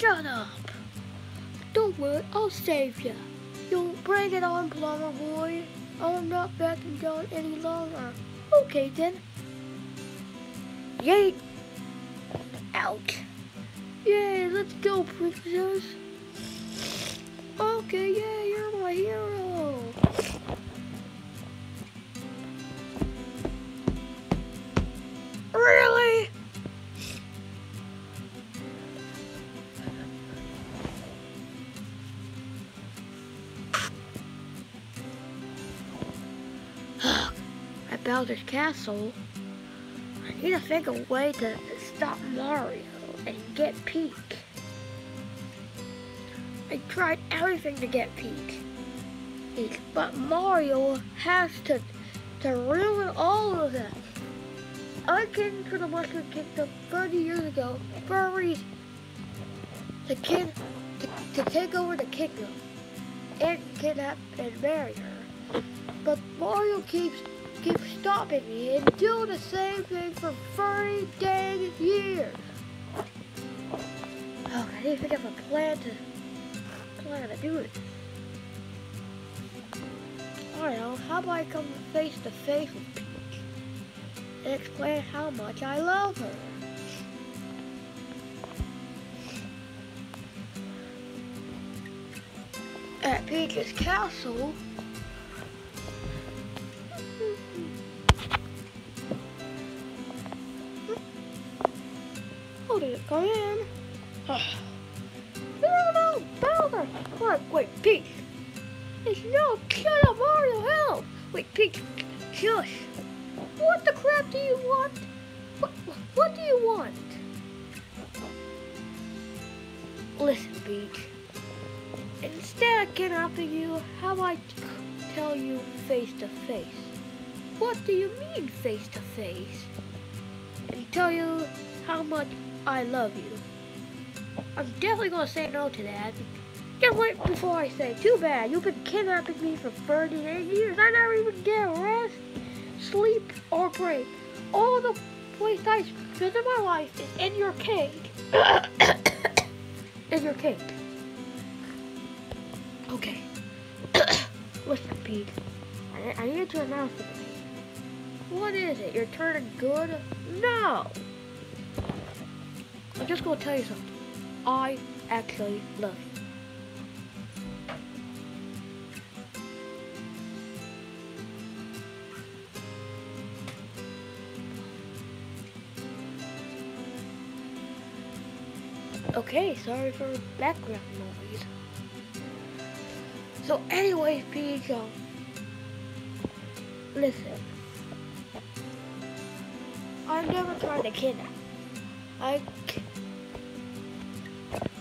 Shut up. Don't worry, I'll save you. You'll bring it on, plumber boy. I'm not backing down any longer. Okay then. Yay! Out. Yay, let's go, princess. Okay, yeah, you're my hero. Bowser's Castle, I need to think of a way to stop Mario and get Peach. I tried everything to get Peach. But Mario has to to ruin all of that. I came to the Mushroom Kingdom 30 years ago for a reason. To, kid, to, to take over the kingdom and kidnap and marry her. But Mario keeps keeps stopping me and doing the same thing for 30 dang years. Oh, I need to think of a plan to plan to do it. I know, how about I come face to face with Peach and explain how much I love her? At Peach's castle, it come in? no, no, Bowser! What? Wait, Peach! It's no, up, Mario, help! Wait, Peach, shush! What the crap do you want? What, what do you want? Listen, Peach. Instead of kidnapping you, how about I tell you face to face? What do you mean face to face? And tell you how much I love you. I'm definitely gonna say no to that. Just wait before I say, too bad, you've been kidnapping me for 38 years. I never even get rest, sleep, or break. All the place I spend in my life is in your cake. in your cake. Okay. Listen, Pete. I, I need to announce to me. What is it? You're turning good? No! I'm just gonna tell you something. I actually love you. Okay, sorry for background noise. So anyways, Peach, um, listen. I'm never trying to kidnap. I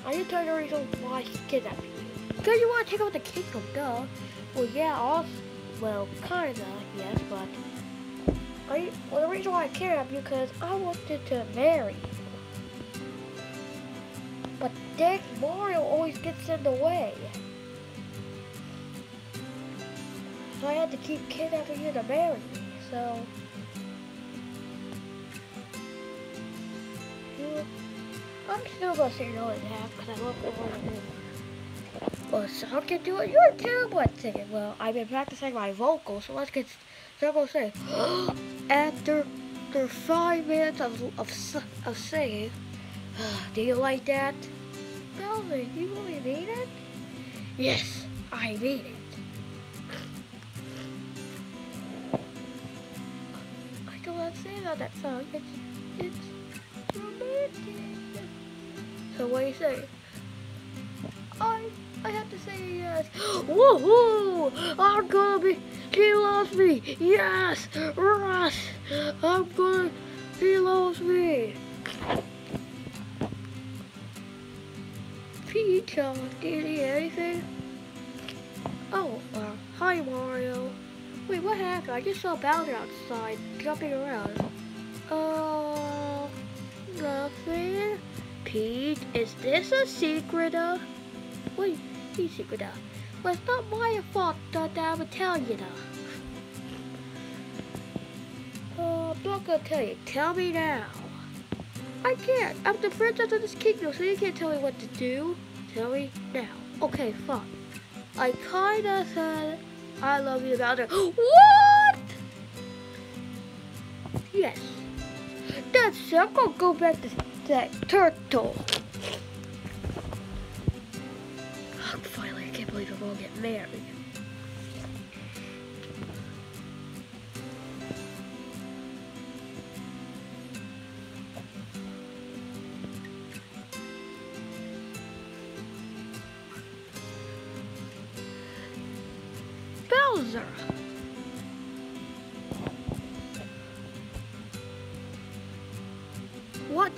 I you the reason why he kidnapped you. Because you want to take over the kingdom, duh. Well, yeah, also, well, kinda, yes, but I, well, the reason why I kidnapped you because I wanted to marry. But Dick Mario always gets in the way. So I had to keep kidnapping you to marry me, so... You, I'm still gonna say no in half because I love over Well, some can do it. You're terrible at singing. Well, I've been practicing my vocals, so let's get. So I'm gonna say, after after five minutes of of of singing, do you like that? Melvin, you really mean it? Yes, I mean it. I don't want to sing on that song. It's it's romantic. So what do you say? I I have to say yes. Woohoo! I'm gonna be he loves me. Yes! Rush! I'm gonna he loves me. Uh, did he anything? Oh, uh, hi Mario. Wait, what happened? I just saw Bowser outside, jumping around. Uh, nothing. Pete, is this a secret? Uh, wait, he's secret. Uh, well, it's not my fault that I would tell you. Uh, uh, I'm not gonna tell you. Tell me now. I can't. I'm the princess of this kingdom, so you can't tell me what to do. Tell me now. Okay, fine. I kinda said I love you about. What? Yes. That's it. I'm gonna go back to that turtle. Oh, finally, I can't believe we're gonna get married.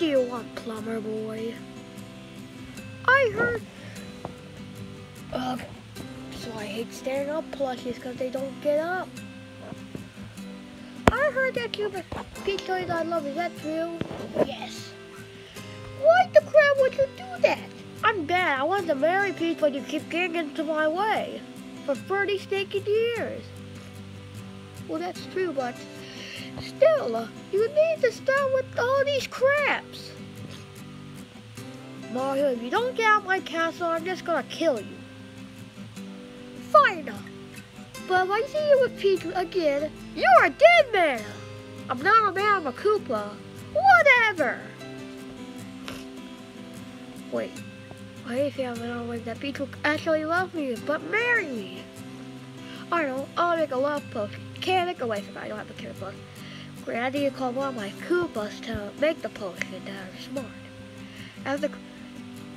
Do you want, plumber boy? I heard. Ugh. So I hate staring up plushies because they don't get up. I heard that you Peach toys I love. Is that true? Yes. Why the crap would you do that? I'm bad. I wanted to marry Peach, but you keep getting into my way for 30 stinking years. Well, that's true, but still, uh, you need to stop with all these craps. Mario, if you don't get out of my castle, I'm just gonna kill you. Fine. But if I see you with Peach again, you're a dead man. I'm not a man, I'm a Koopa. Whatever. Wait. Why do you think I'm gonna that Peach will actually love me, but marry me? I don't know, I'll make a love potion. Can't make a way from I don't have a care book. Great, I need call one of my Koopas to make the potion that are smart. After,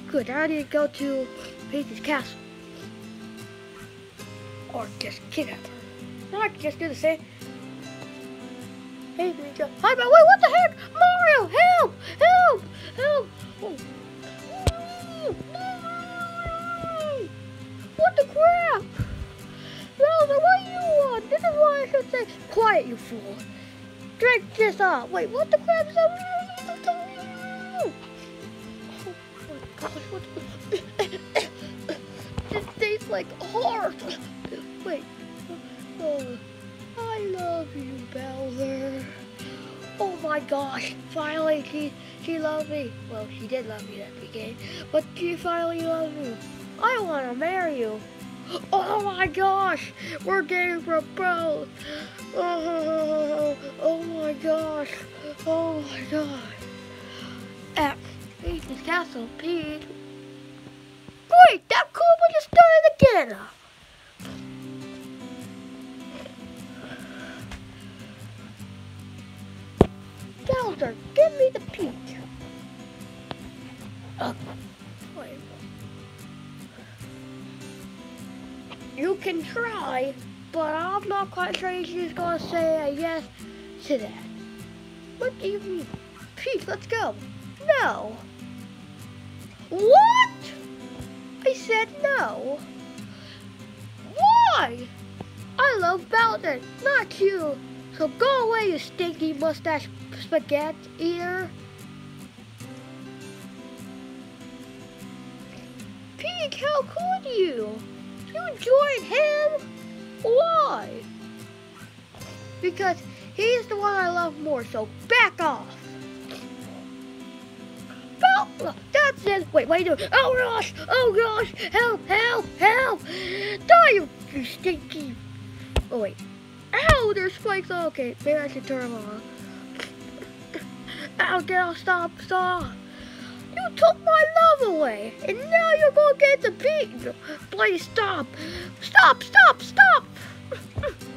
good, to go to Peach's castle. Or just kidnap her. I can just do the same. Hey, Peach. Hi, but wait, what the heck? Mario, help! Help! Help! Oh. What the crap? Bowser, what do you want? This is why I should say, quiet, you fool. This up. Wait, what the crap is that? Oh my gosh, what? this tastes like heart. Wait. Oh, I love you, Bowser. Oh my gosh, finally she, she loved me. Well, she did love me at the beginning, but she finally loved me. I want to marry you. Oh my gosh, we're getting proposed. Oh, oh my gosh, oh my gosh. At Peach's castle, Peach. Wait, that Koopa just started again. Bowser, give me the peach. Uh, wait. You can try, but I'm not quite sure she's gonna say a yes to that. What do you mean? Peach, let's go. No. What? I said no. Why? I love Bowser, not you. So go away, you stinky mustache spaghetti eater. Peach, how could you? You joined him? Why? Because he's the one I love more, so back off. Oh, that's it. Wait, what are you doing? Oh gosh! Oh gosh! Help! Help! Help! Die, you, you stinky! Oh wait. Ow! There's spikes. Oh, okay, maybe I should turn them on. Ow! Get off! Stop! Stop! You took my love away, and now you're gonna get the beat. Please stop! Stop! Stop! Stop!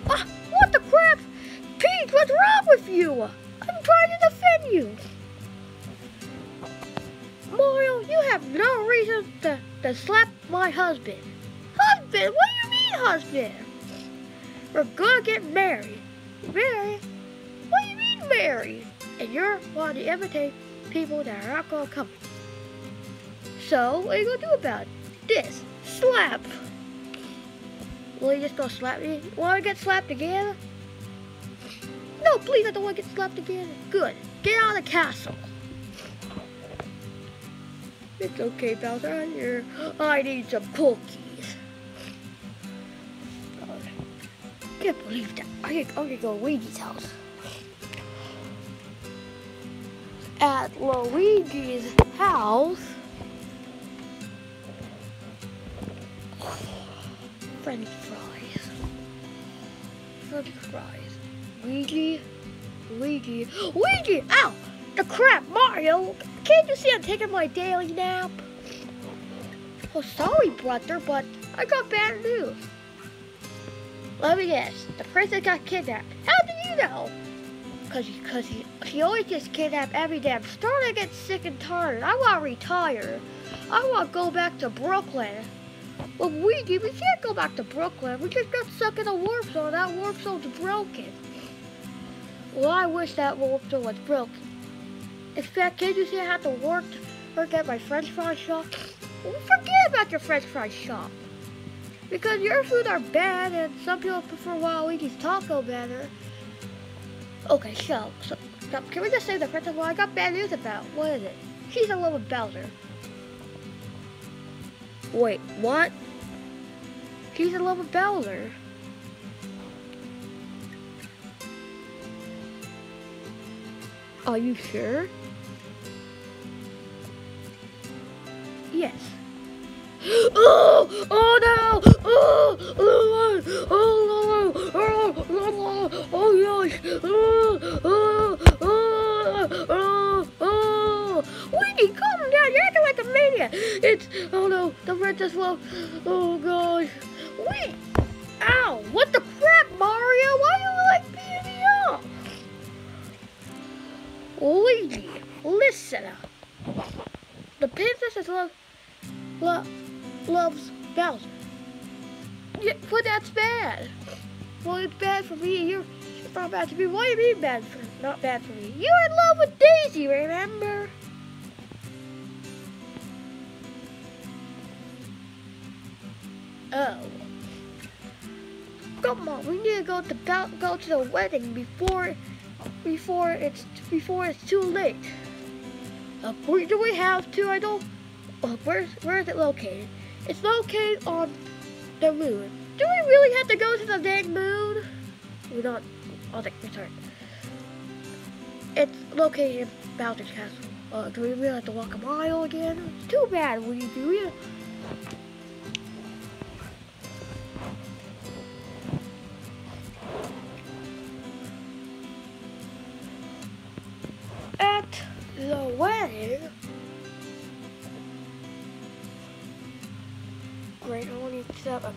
Ah, what the crap? Pete, what's wrong with you? I'm trying to defend you. Mario, you have no reason to, to slap my husband. Husband? What do you mean, husband? We're gonna get married. Married? What do you mean married? And you're of the imitate people that are not gonna come. So, what are you gonna do about it? This. Slap. Will you just go slap me? Wanna get slapped again? No, please, I don't wanna get slapped again. Good. Get out of the castle. It's okay, Bowser. I'm here. I need some cookies. I can't believe that. I can, I can go to Luigi's house. at Luigi's house. French fries. French fries. Luigi. Luigi. Luigi! Ow! The crap, Mario! Can't you see I'm taking my daily nap? Oh, sorry, brother, but I got bad news. Let me guess. The princess got kidnapped. How do you know? Cause, cause he, she always gets kidnapped every day. I'm starting to get sick and tired. I want to retire. I want to go back to Brooklyn. Well, we we can't go back to Brooklyn. We just got stuck in a warp zone. That warp zone's broken. Well, I wish that warp zone was broken. In fact, can't you see I have to work work my French fry shop? Well, forget about your French fry shop. Because your food are bad and some people prefer Waluigi's taco better. Okay, so, so, so, can we just say the? Well, I got bad news about. What is it? She's a little Bowser. Wait, what? In love with Bowser. Are you sure? Yes. Oh! Oh no! Oh! Oh! Oh! Oh! Oh! Oh! Oh! Gosh! Oh! Oh! Oh! Oh! Oh! Winnie, calm down! You're acting like a maniac. It's oh no, the princess love. Oh gosh! Wait! Ow! What the crap, Mario? Why are you like beating me up? Luigi, listen up. The princess is love, love loves Bowser. Yeah, but that's bad. Well, it's bad for me. You're not bad to me. What do you mean bad for not bad for me? You're in love with Daisy, remember? Oh. Come on, we need to go to go to the wedding before before it's before it's too late. Uh, where do we have to? I don't. Uh, where's where is it located? It's located on the moon. Do we really have to go to the dang moon? We don't. I'll take return. It's located in Bowser's Castle. Uh, do we really have to walk a mile again? It's too bad. We do. We,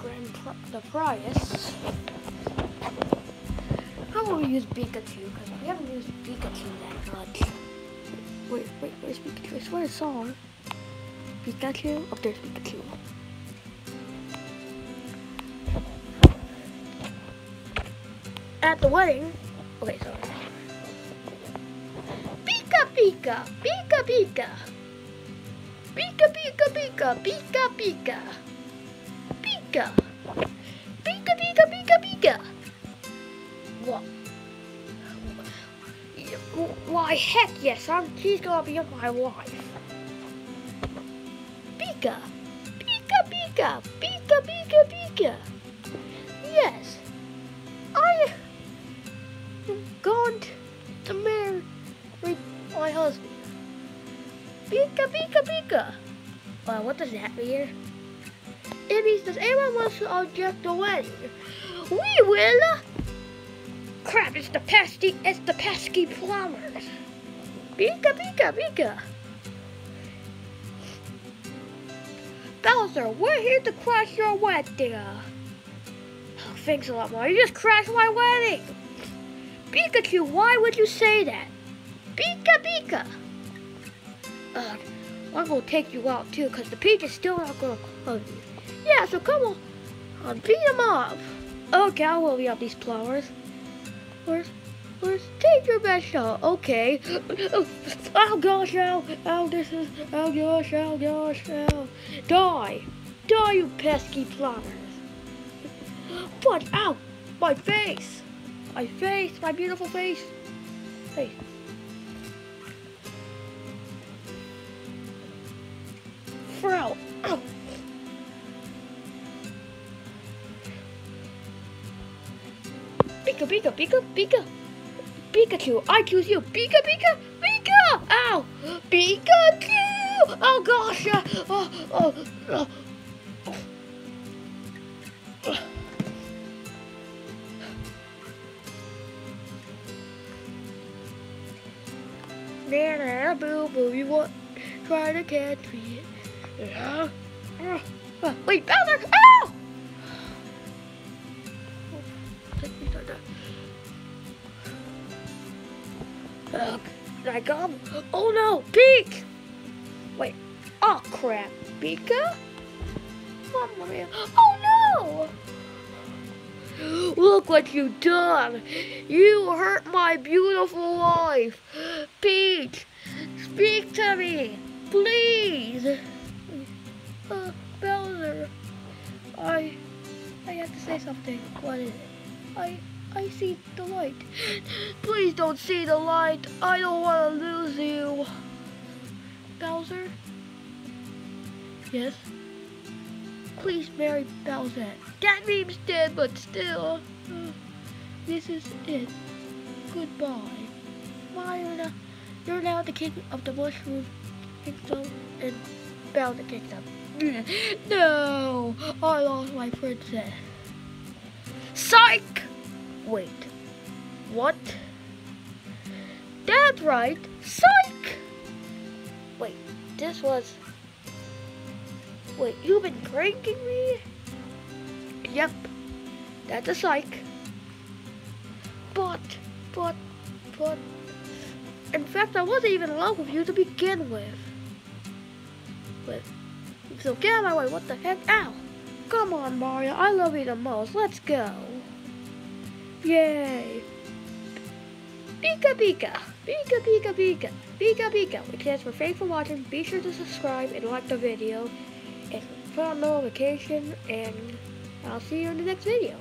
grand pr the. How will we use Pikachu? Because we haven't used Pikachu that much. Wait, wait, where's Pikachu? I swear it's song. Pikachu? Oh, there's Pikachu. At the wedding. Okay, sorry. Pika Pika, Pika Pika. Pika Pika Pika, Pika Pika. Pika. Pika Pika Pika Pika. What? Why, heck yes, I'm, she's gonna be my wife. Pika. Pika Pika. Pika Pika Pika. Yes. I am going to marry my husband. Pika Pika Pika. Well, what does that mean? It means does anyone want to object the wedding? We will. Crap, it's the pesky, it's the pesky plumbers. Pika, pika, pika. Bowser, we're here to crash your wedding. Oh, thanks a lot, Mario. You just crashed my wedding. Pikachu, why would you say that? Pika, pika. Uh, I'm gonna take you out too, cause the Peach is still not gonna hug you. Yeah, so come on, I'll beat him up. Okay, I will be up these flowers. Where's, where's, take your best shot, okay. Oh, oh, oh gosh, ow, ow, this is, oh gosh, oh gosh, ow. Die, die you pesky plumbers. What, ow, my face, my face, my beautiful face, face. Fro, ow. Pika, Pika, Pika, Pika. Pikachu, I choose you. Pika, Pika, Pika! Ow! Pikachu! Oh gosh! Uh, oh, oh, oh. Nana, boo boo, you want try to catch me? Yeah. Uh, uh, wait, Bowser! Ow! Uh, I come? Oh no, Peek! Wait, oh crap, mia. Oh no! Look what you done! You hurt my beautiful wife! Peach, speak to me, please! Uh, Bowser, I, I have to say something. What is it? I, I see the light. Please don't see the light. I don't want to lose you. Bowser? Yes? Please marry Bowser. That meme's dead, but still. This is it. Goodbye. Myra, you're now the king of the mushroom kingdom and Bowser kingdom. No! I lost my princess. Psych! Wait. What? That's right. Psych! Wait, this was... Wait, you've been pranking me? Yep, that's a psych. But, but, but... In fact, I wasn't even in love with you to begin with. But, so get out of my way, what the heck? Ow! Come on, Mario, I love you the most. Let's go. Yay! Pika Pika! Pika Pika Pika! Pika Pika! Which stands for thanks for watching. Be sure to subscribe and like the video. And put on notification. And I'll see you in the next video.